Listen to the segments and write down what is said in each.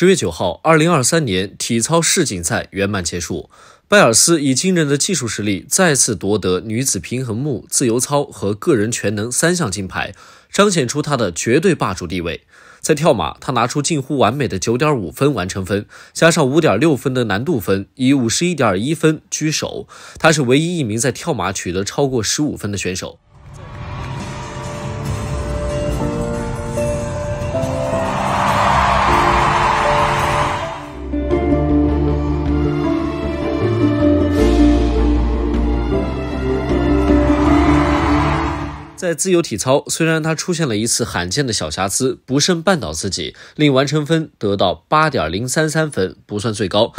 十月九号，二零二三年体操世锦赛圆满结束，拜尔斯以惊人的技术实力再次夺得女子平衡木、自由操和个人全能三项金牌，彰显出她的绝对霸主地位。在跳马，她拿出近乎完美的九点五分完成分，加上五点六分的难度分，以五十一点一分居首。她是唯一一名在跳马取得超过十五分的选手。在自由体操，虽然他出现了一次罕见的小瑕疵，不慎绊倒自己，令完成分得到八点零三三分，不算最高。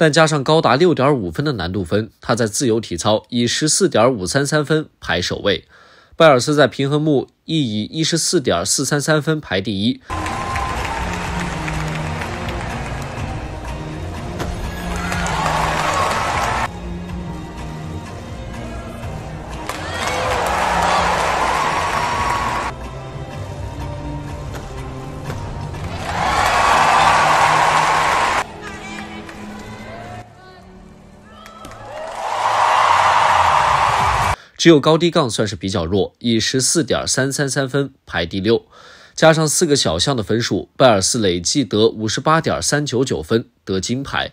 但加上高达六点五分的难度分，他在自由体操以十四点五三三分排首位。拜尔斯在平衡木亦以一十四点四三三分排第一。只有高低杠算是比较弱，以十四点三三三分排第六，加上四个小项的分数，拜尔斯累计得五十八点三九九分，得金牌。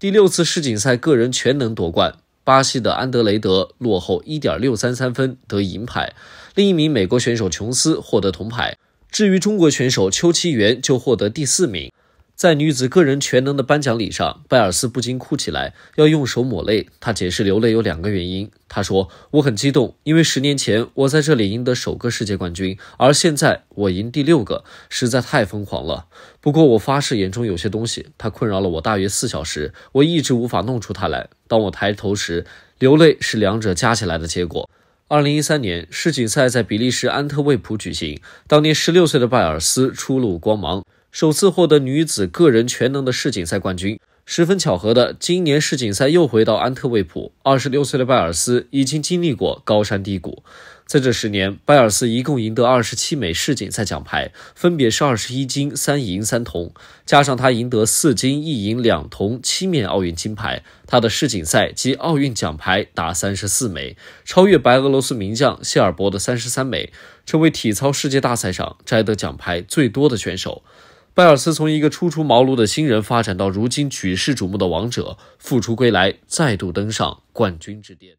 第六次世锦赛个人全能夺冠，巴西的安德雷德落后一点六三三分得银牌，另一名美国选手琼斯获得铜牌。至于中国选手邱奇元就获得第四名。在女子个人全能的颁奖礼上，拜尔斯不禁哭起来，要用手抹泪。她解释流泪有两个原因。她说：“我很激动，因为十年前我在这里赢得首个世界冠军，而现在我赢第六个，实在太疯狂了。不过我发誓，眼中有些东西，它困扰了我大约四小时，我一直无法弄出它来。当我抬头时，流泪是两者加起来的结果。”二零一三年世锦赛在比利时安特卫普举行，当年十六岁的拜尔斯初露光芒。首次获得女子个人全能的世锦赛冠军。十分巧合的，今年世锦赛又回到安特卫普。二十六岁的拜尔斯已经经历过高山低谷，在这十年，拜尔斯一共赢得二十七枚世锦赛奖牌，分别是二十一金、三银、三铜，加上他赢得四金一银两铜七面奥运金牌，他的世锦赛及奥运奖牌达三十四枚，超越白俄罗斯名将谢尔伯的三十三枚，成为体操世界大赛上摘得奖牌最多的选手。拜尔斯从一个初出茅庐的新人发展到如今举世瞩目的王者，复出归来，再度登上冠军之巅。